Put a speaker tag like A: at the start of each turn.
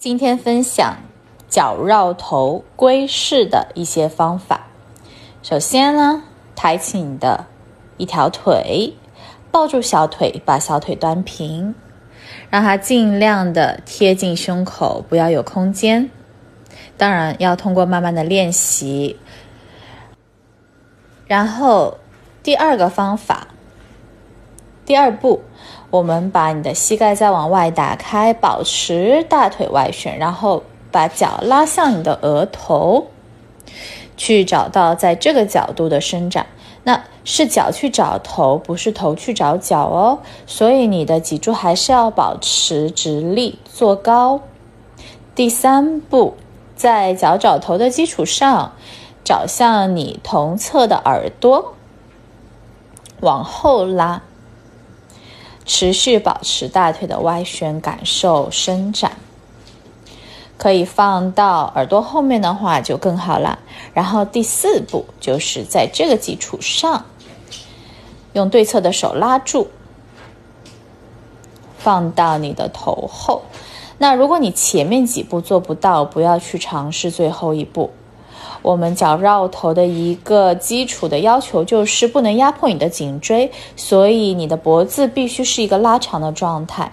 A: 今天分享脚绕头归式的一些方法。首先呢，抬起你的一条腿，抱住小腿，把小腿端平，让它尽量的贴近胸口，不要有空间。当然要通过慢慢的练习。然后第二个方法，第二步。我们把你的膝盖再往外打开，保持大腿外旋，然后把脚拉向你的额头，去找到在这个角度的伸展。那是脚去找头，不是头去找脚哦。所以你的脊柱还是要保持直立，坐高。第三步，在脚找头的基础上，找向你同侧的耳朵，往后拉。持续保持大腿的外旋，感受伸展。可以放到耳朵后面的话就更好了。然后第四步就是在这个基础上，用对侧的手拉住，放到你的头后。那如果你前面几步做不到，不要去尝试最后一步。我们脚绕头的一个基础的要求就是不能压迫你的颈椎，所以你的脖子必须是一个拉长的状态。